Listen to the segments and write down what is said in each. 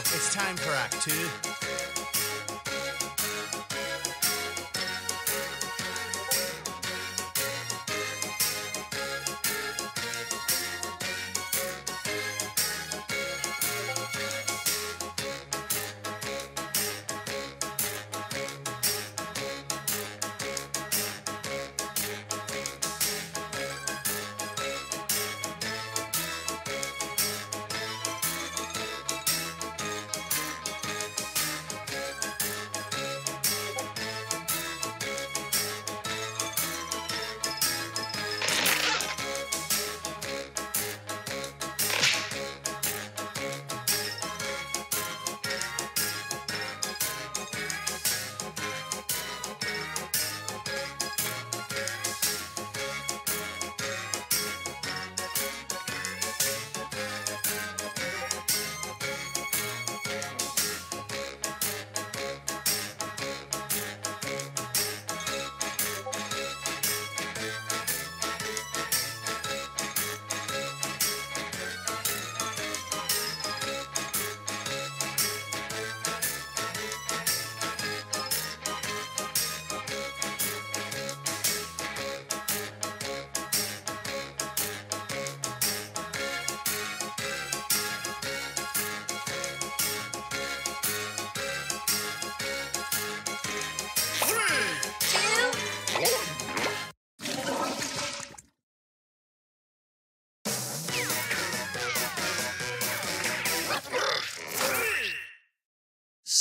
It's time for Act Two.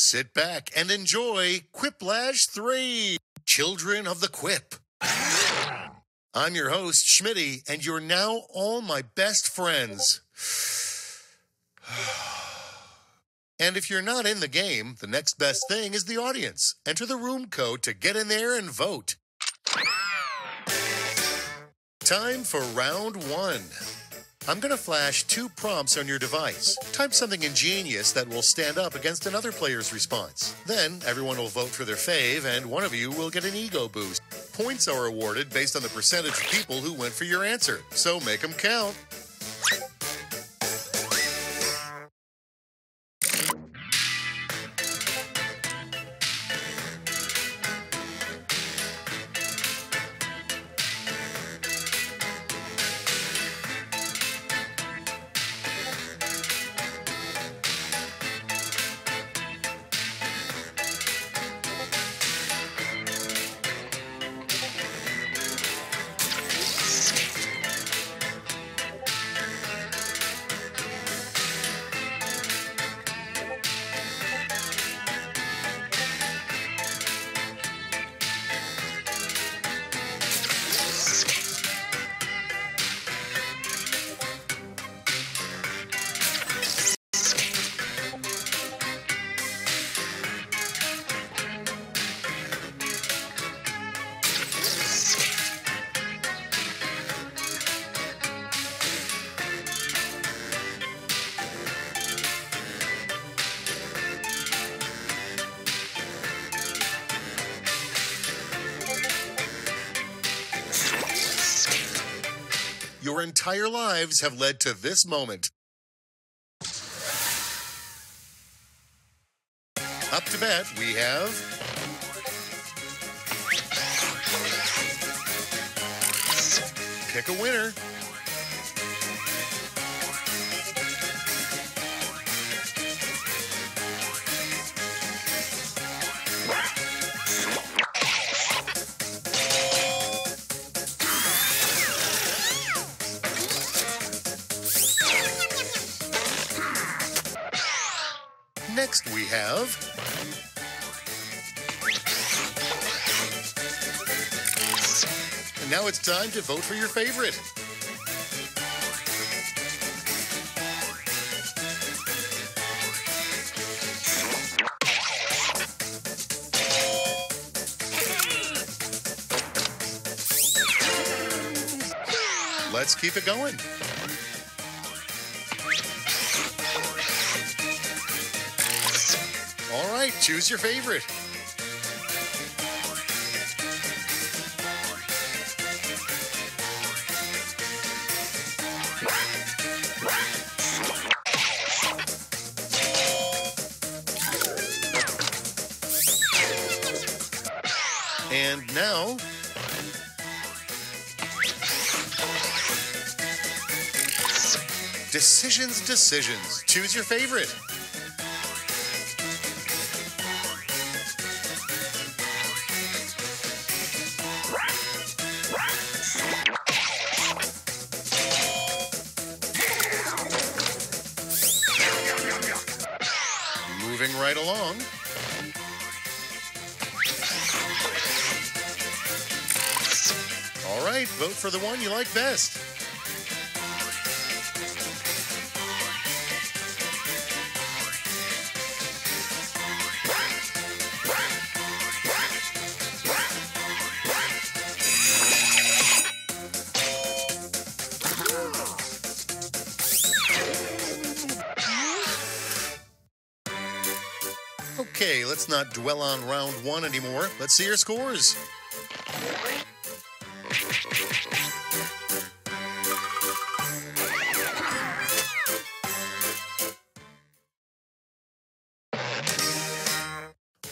Sit back and enjoy Quiplash 3 Children of the Quip. I'm your host, Schmitty, and you're now all my best friends. And if you're not in the game, the next best thing is the audience. Enter the room code to get in there and vote. Time for round one. I'm going to flash two prompts on your device. Type something ingenious that will stand up against another player's response. Then everyone will vote for their fave, and one of you will get an ego boost. Points are awarded based on the percentage of people who went for your answer, so make them count. Entire lives have led to this moment. Up to bat, we have. Pick a winner. Time to vote for your favorite. Let's keep it going. All right, choose your favorite. Decisions, decisions. Choose your favorite. Moving right along. All right, vote for the one you like best. Okay, let's not dwell on round one anymore. Let's see your scores.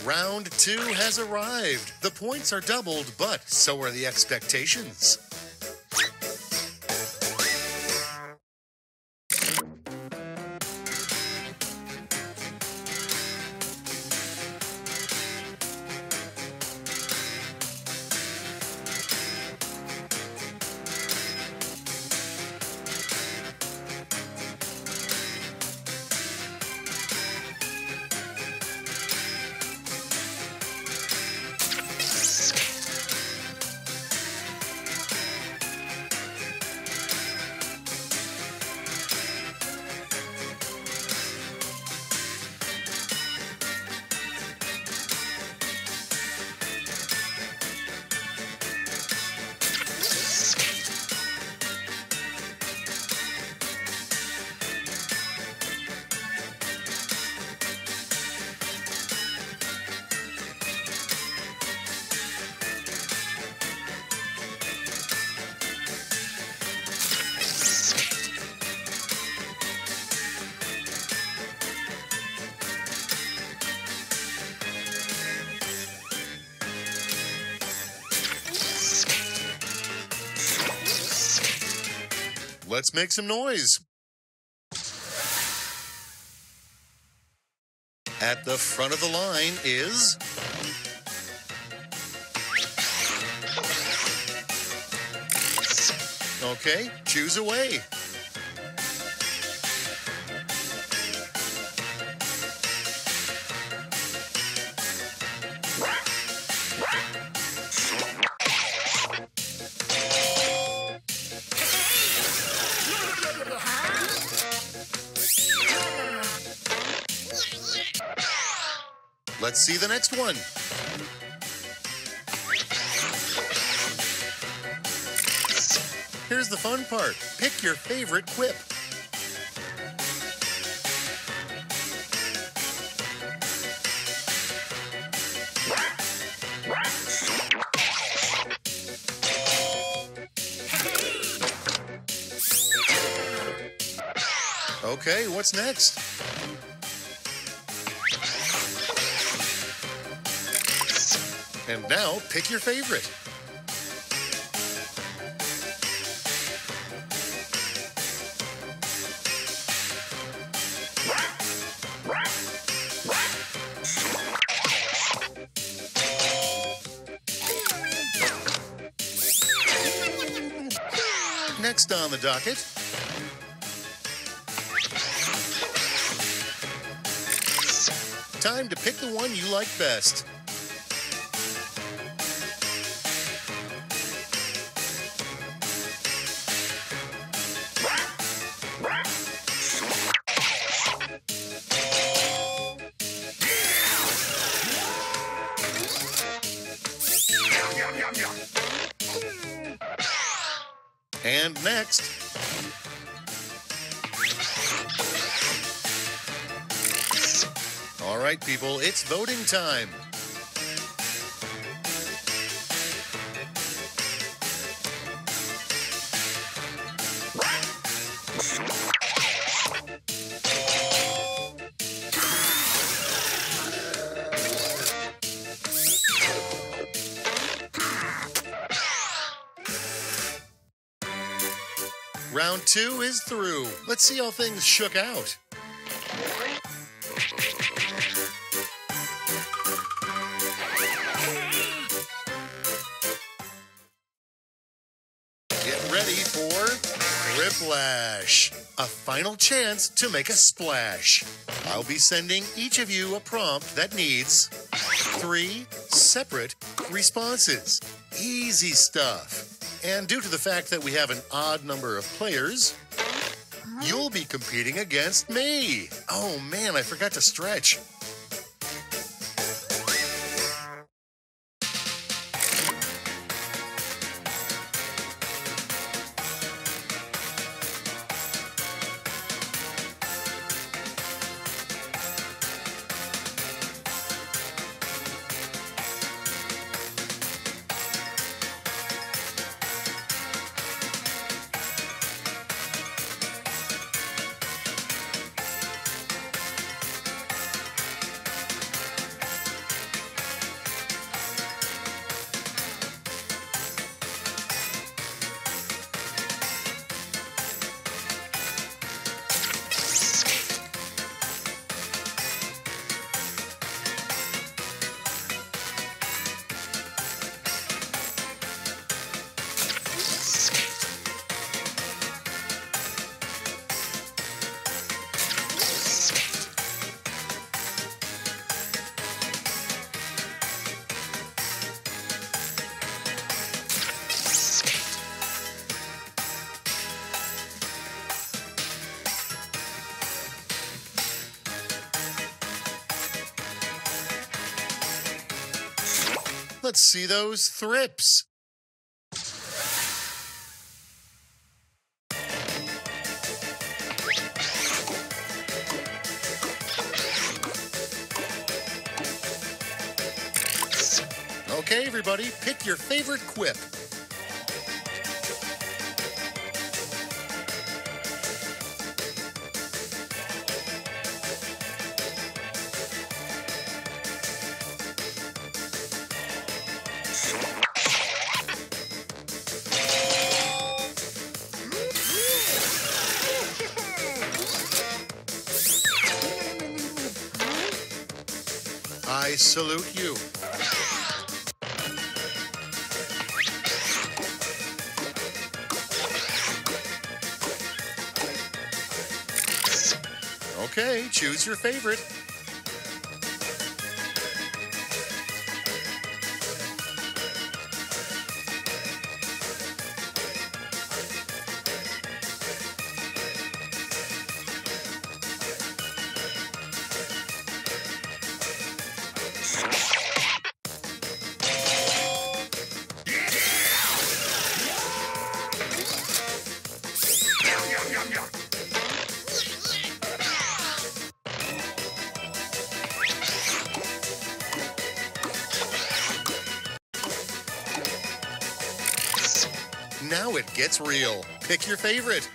Round two has arrived. The points are doubled, but so are the expectations. Let's make some noise. At the front of the line is. Okay, choose away. See the next one. Here's the fun part pick your favorite quip. Okay, what's next? And now pick your favorite. Next on the docket. Time to pick the one you like best. people, it's voting time. Round two is through. Let's see how things shook out. Riplash, a final chance to make a splash. I'll be sending each of you a prompt that needs three separate responses. Easy stuff. And due to the fact that we have an odd number of players, you'll be competing against me. Oh man, I forgot to stretch. Let's see those thrips. Okay, everybody, pick your favorite quip. Okay, choose your favorite. It real. Pick your favorite.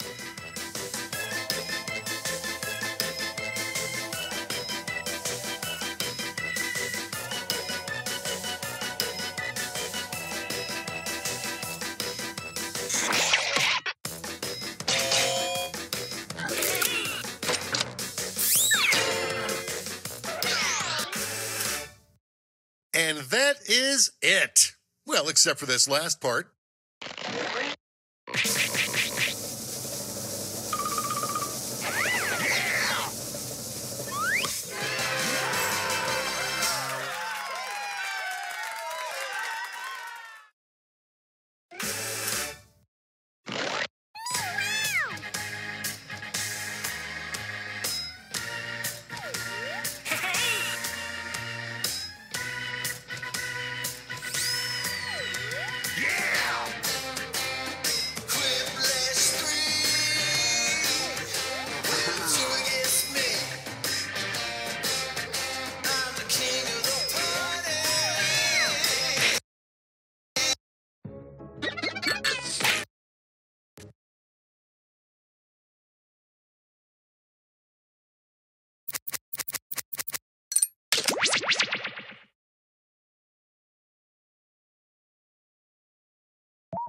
And that is it. Well, except for this last part.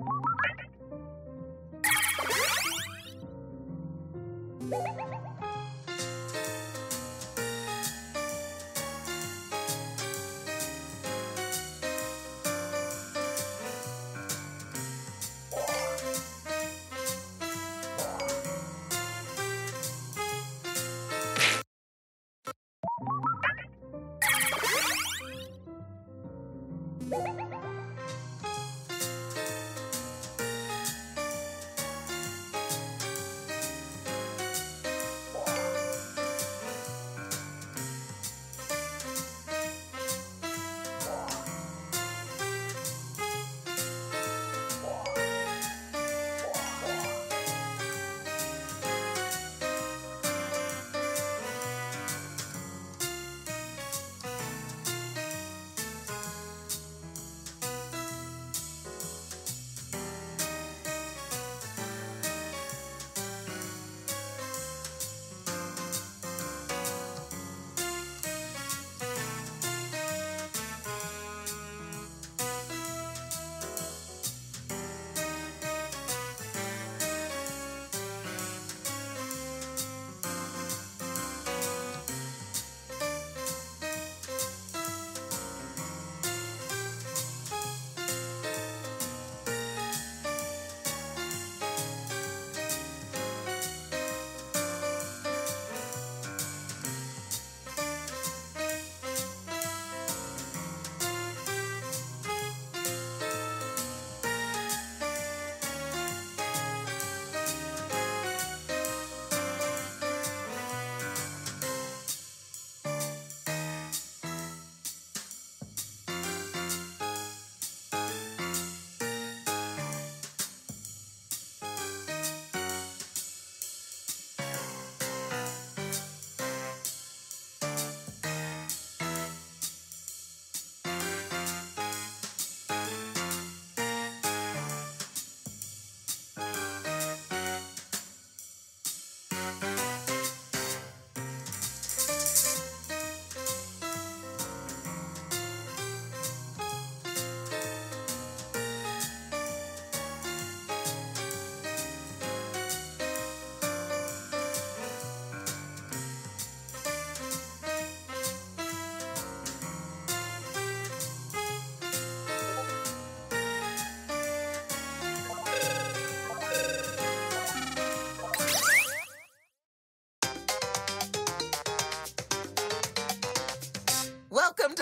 Thank you.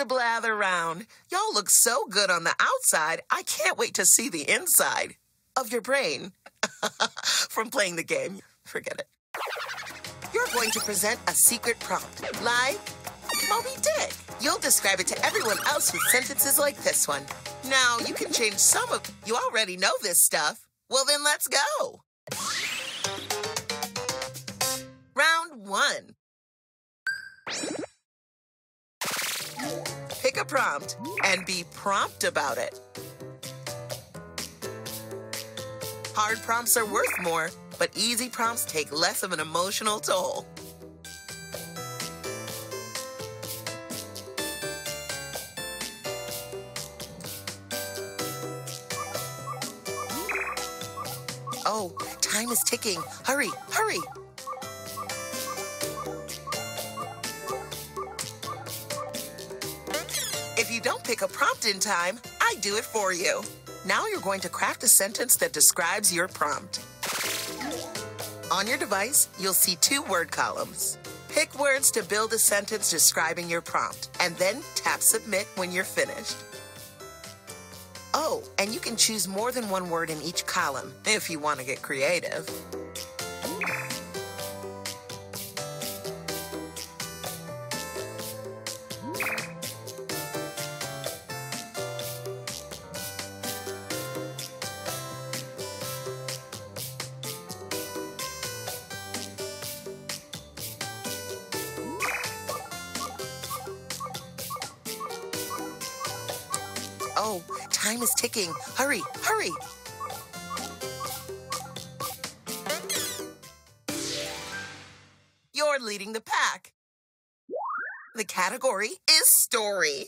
To Blather Round. Y'all look so good on the outside, I can't wait to see the inside of your brain from playing the game. Forget it. You're going to present a secret prompt, like Moby Dick. You'll describe it to everyone else with sentences like this one. Now, you can change some of you already know this stuff. Well, then let's go. Round one. Prompt and be prompt about it. Hard prompts are worth more, but easy prompts take less of an emotional toll. Oh, time is ticking. Hurry, hurry. A prompt in time, I do it for you. Now you're going to craft a sentence that describes your prompt. On your device, you'll see two word columns. Pick words to build a sentence describing your prompt, and then tap submit when you're finished. Oh, and you can choose more than one word in each column if you want to get creative. story.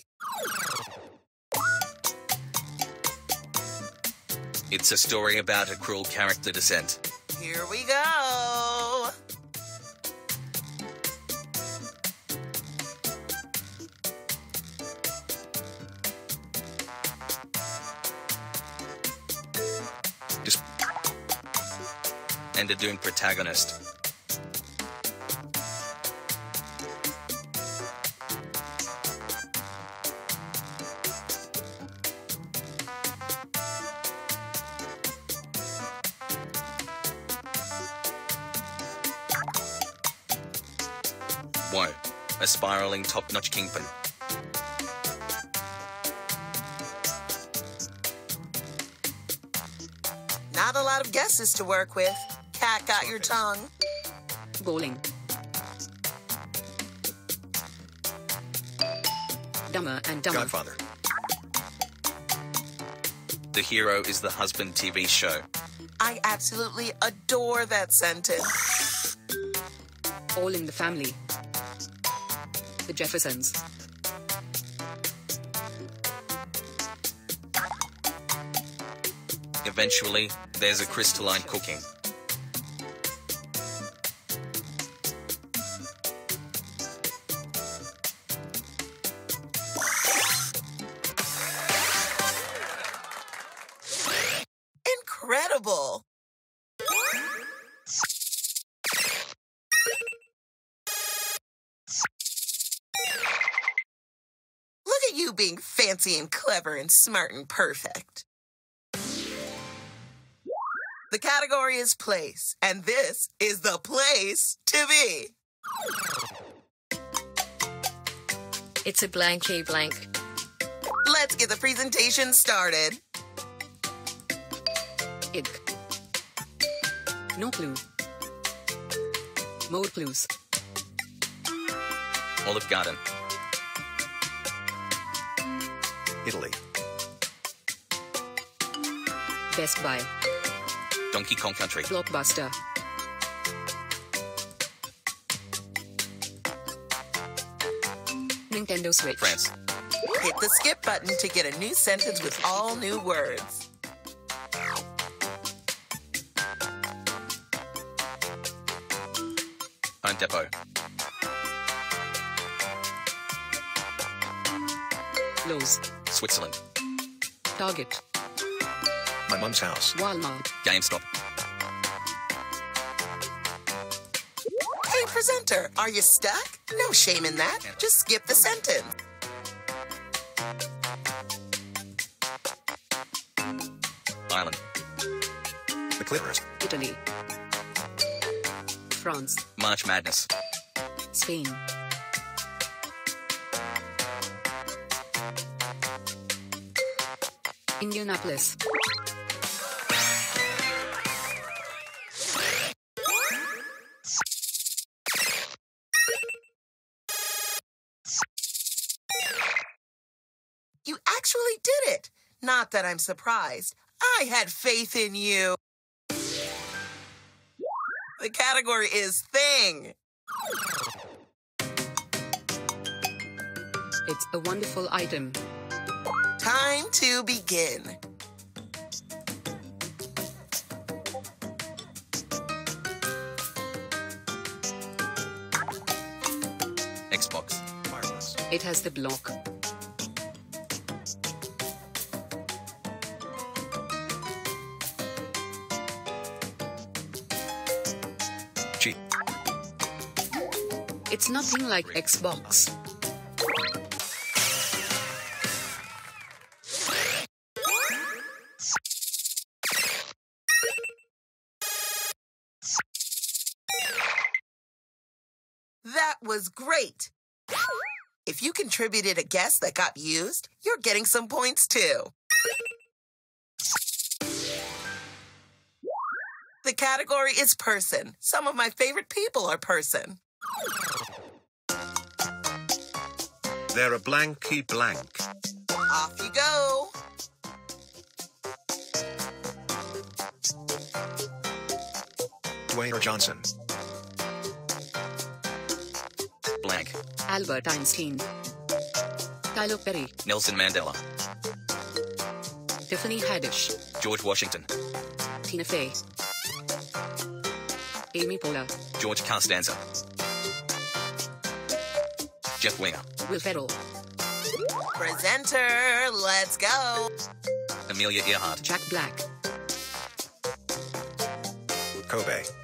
It's a story about a cruel character descent. Here we go. Just and a doomed protagonist. Spiraling top-notch kingpin. Not a lot of guesses to work with. Cat got your tongue. Bowling. Dumber and Dumber. Godfather. The hero is the husband TV show. I absolutely adore that sentence. All in the Family. The Jeffersons. Eventually, there's a crystalline cooking. Incredible. Being fancy and clever and smart and perfect. The category is place, and this is the place to be. It's a blanky blank. Let's get the presentation started. Ig. No clue. Mode clues. Olive Garden. Italy, Best Buy. Donkey Kong Country. Blockbuster. Nintendo Switch. France. Hit the skip button to get a new sentence with all new words. Home Depot. Lowe's. Switzerland. Target. my mum's house, Walmart. GameStop. Hey, presenter, are you stuck? No shame in that. Just skip the sentence. Ireland. the Clippers, Italy. France. March Madness. Spain. Indianapolis. You actually did it. Not that I'm surprised. I had faith in you. The category is thing. It's a wonderful item. Time to begin. Xbox. wireless, It has the block. G, It's nothing like Xbox. Was great. If you contributed a guess that got used, you're getting some points too. The category is person. Some of my favorite people are person. they're a blanky blank, Off you go. Dwayne or Johnson, Albert Einstein. Tyler Perry. Nelson Mandela. Tiffany Haddish. George Washington. Tina Fey. Amy Poehler. George Costanza. Jeff Winger. Will Ferrell. Presenter, let's go. Amelia Earhart. Jack Black. Kobe.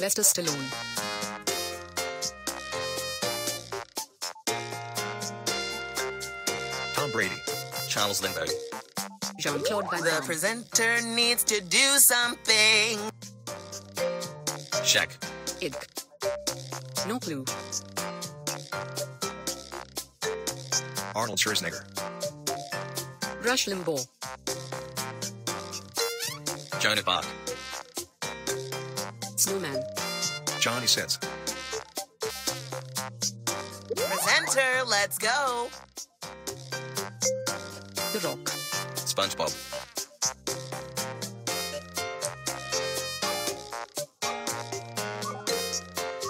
Sylvester Stallone. Tom Brady. Charles Lindbergh. Jean Claude Van The presenter needs to do something. Shaq. Ig. No clue. Arnold Schwarzenegger. Rush Limbaugh. Joan of Arc. Snowman. Johnny Sins. Presenter, let's go. The Rock. SpongeBob.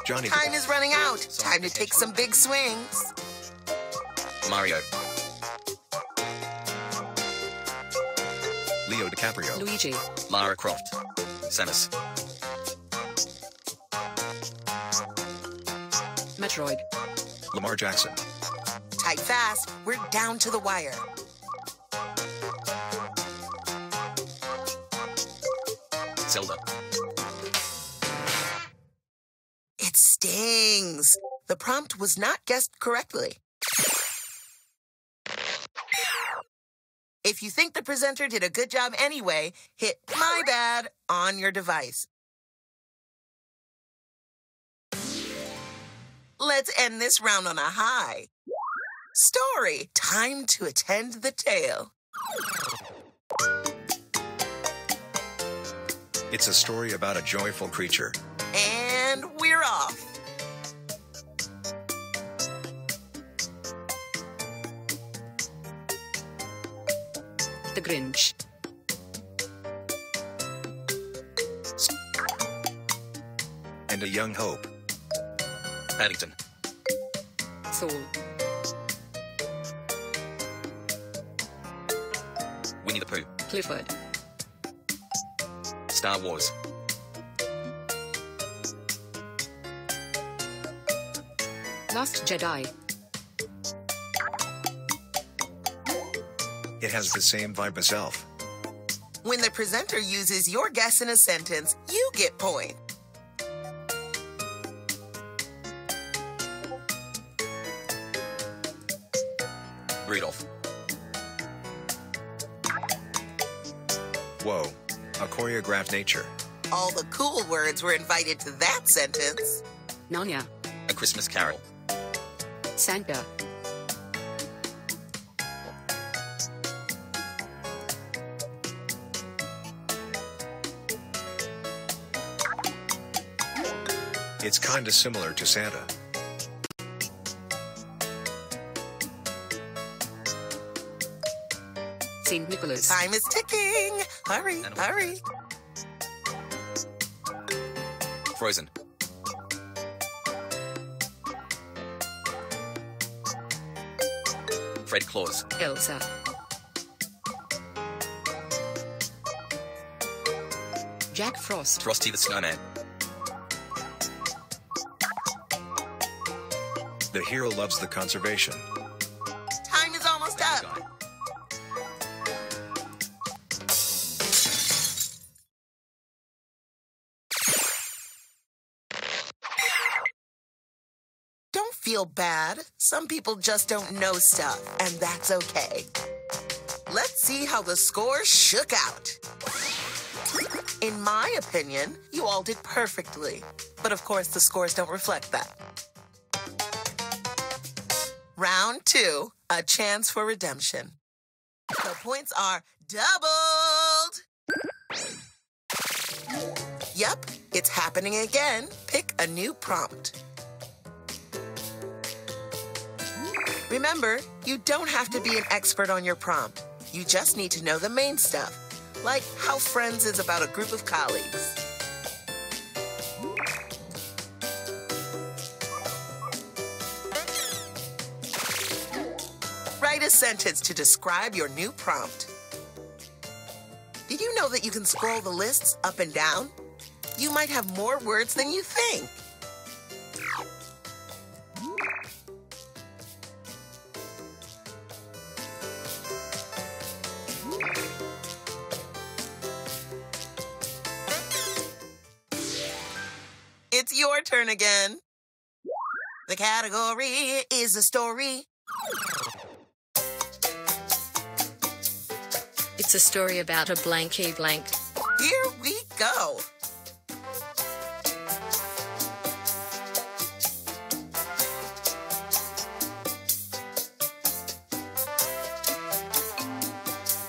Johnny Time is running out. Time to take some big swings. Mario. Leo DiCaprio. Luigi. Lara Croft. Samus. Lamar Jackson. Tight fast. We're down to the wire. Zelda. It stings. The prompt was not guessed correctly. If you think the presenter did a good job anyway, hit my bad on your device. Let's end this round on a high. Story. Time to attend the tale. It's a story about a joyful creature. And we're off. The Grinch. And a young hope. Paddington. Soul. Winnie the Pooh. Clifford. Star Wars. Last Jedi. It has the same vibe as Elf. When the presenter uses your guess in a sentence, you get point. Choreographed nature. All the cool words were invited to that sentence. Narnia. A Christmas Carol. Santa. It's kinda similar to Santa. St. Nicholas. Time is ticking. Hurry, hurry. Frozen. Fred Claus. Elsa. Jack Frost. Frosty the Snowman. The hero loves the conservation. Feel bad. Some people just don't know stuff, and that's okay. Let's see how the score shook out. In my opinion, you all did perfectly. But of course, the scores don't reflect that. Round two, a chance for redemption. The points are doubled. Yep, it's happening again. Pick a new prompt. Remember, you don't have to be an expert on your prompt. You just need to know the main stuff, like how Friends is about a group of colleagues. Write a sentence to describe your new prompt. Did you know that you can scroll the lists up and down? You might have more words than you think. Turn again. The category is a story. It's a story about a blanky blank. Here we go.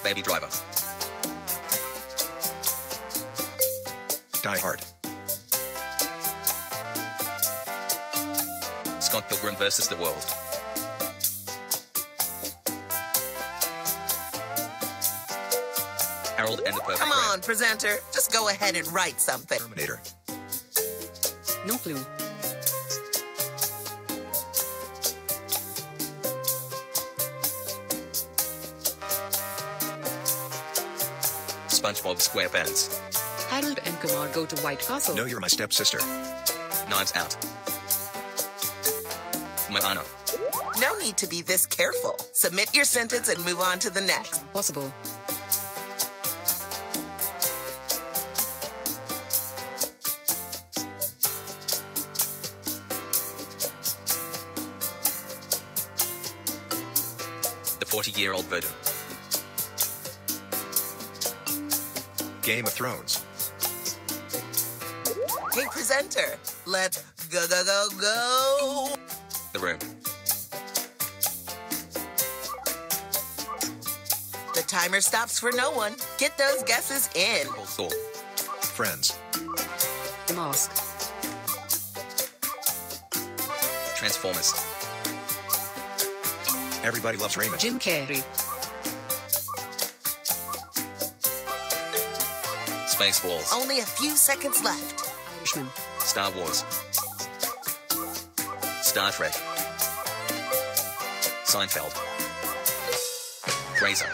Baby Driver. Die Hard. Pilgrim versus the World. Harold and the Perfect Come World. on, presenter. Just go ahead and write something. Terminator. Non plus. SpongeBob SquarePants. Harold and Kumar go to White Castle. No, you're my stepsister. Knives Out. Moana. No need to be this careful. Submit your sentence and move on to the next. Possible. The 40 year old virgin. Game of Thrones. Hey, presenter. Let's go, go, go, go. The The timer stops for no one. Get those guesses in. Full Friends. The Mask. Transformers. Everybody loves Raymond. Jim Carrey. Space Walls. Only a few seconds left. Irishman. Star Wars. Star Trek. Seinfeld. Razor.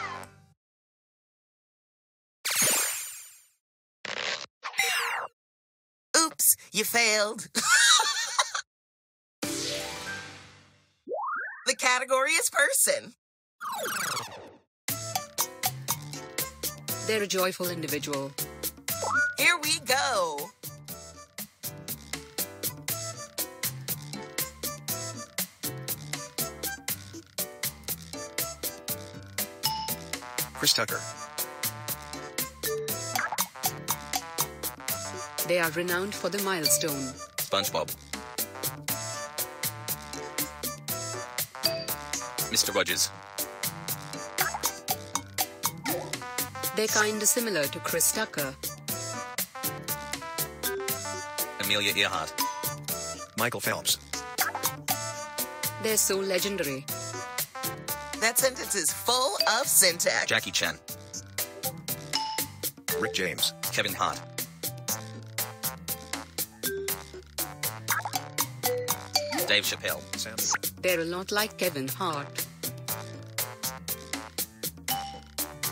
Oops, you failed. the category is person. They're a joyful individual. Here we go. Chris Tucker. They are renowned for the milestone. SpongeBob. Mr. Rogers. They're kinda similar to Chris Tucker. Amelia Earhart. Michael Phelps. They're so legendary. That sentence is full of syntax. Jackie Chan. Rick James. Kevin Hart. Dave Chappelle. Sam. They're a lot like Kevin Hart.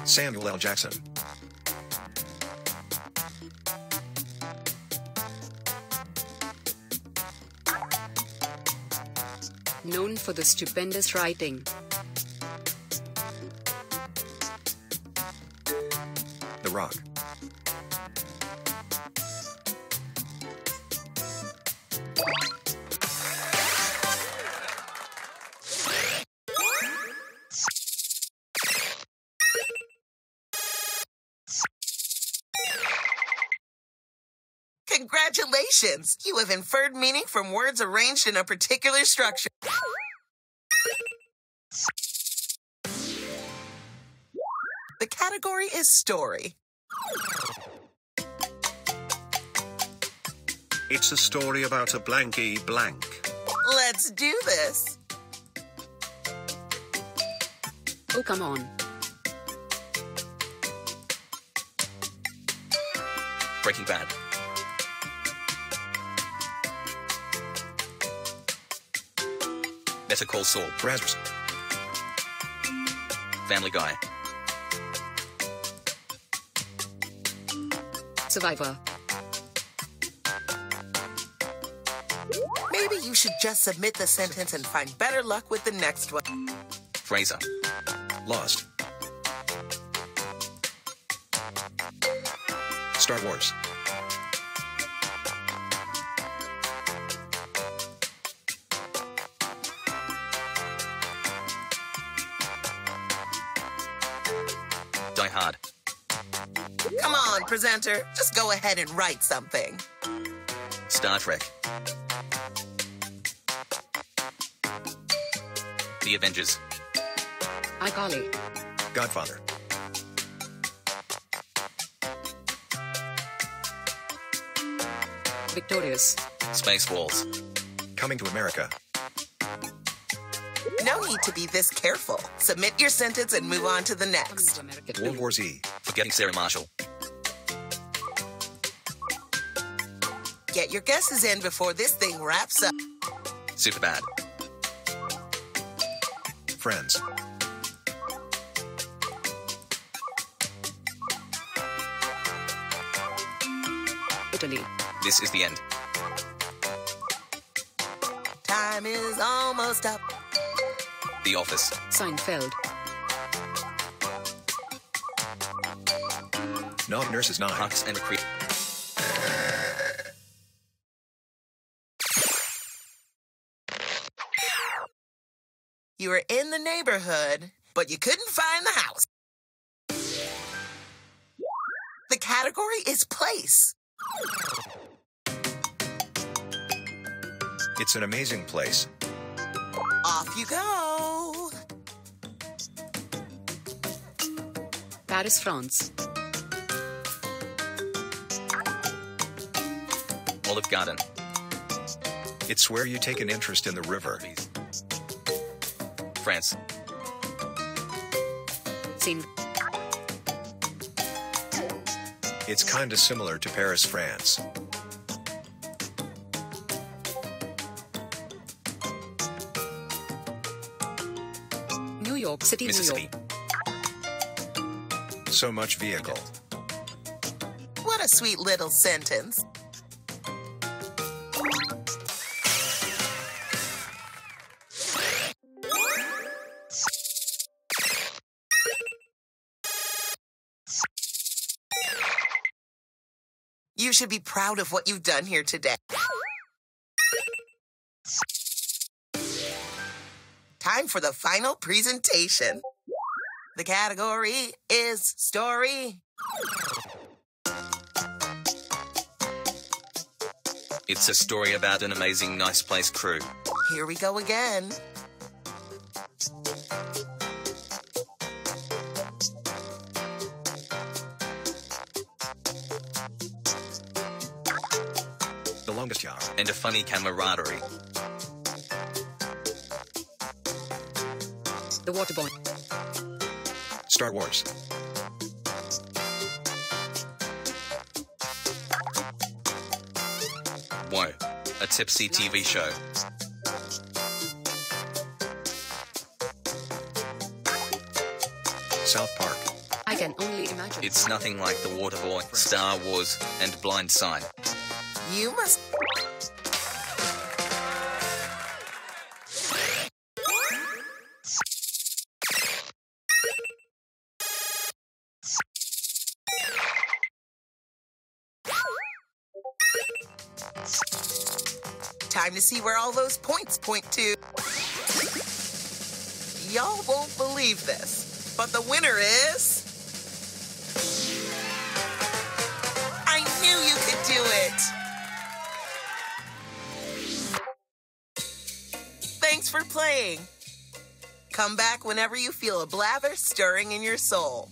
Samuel L. Jackson. Known for the stupendous writing. Congratulations! You have inferred meaning from words arranged in a particular structure. The category is story. It's a story about a blanky blank. Let's do this. Oh, come on. Breaking Bad. Better Call Saul. Brazzers. Family Guy. Survivor. Maybe you should just submit the sentence and find better luck with the next one. Frasier. Lost. Star Wars. Hard. Come on, presenter. Just go ahead and write something. Star Trek. The Avengers. iCarly, Godfather. Victorious, Space Spaceballs. Coming to America. No need to be this careful. Submit your sentence and move on to the next. World War Z. Forgetting Sarah Marshall. Get your guesses in before this thing wraps up. Super bad. Friends. Italy, This is the end. Time is almost up. The Office. Seinfeld, Nog Nurses 9. Parks and Recre. You were in the neighborhood, but you couldn't find the house. The category is place. It's an amazing place. Off you go. Paris, France, Olive Garden. It's where you take an interest in the river. France. Scene, It's kinda similar to Paris, France. New York City, New Mississippi. York, So much vehicle. What a sweet little sentence. You should be proud of what you've done here today. Time for the final presentation. The category is story. It's a story about an amazing Nice Place crew. Here we go again. The longest yard. and a funny camaraderie. The Waterboy, Star Wars. Whoa, a tipsy TV show. South Park. I can only imagine. It's nothing like The Waterboy, Star Wars, and Blind Side. You must. See where all those points point to. Y'all won't believe this, but the winner is. I knew you could do it. Thanks for playing. Come back whenever you feel a blather stirring in your soul.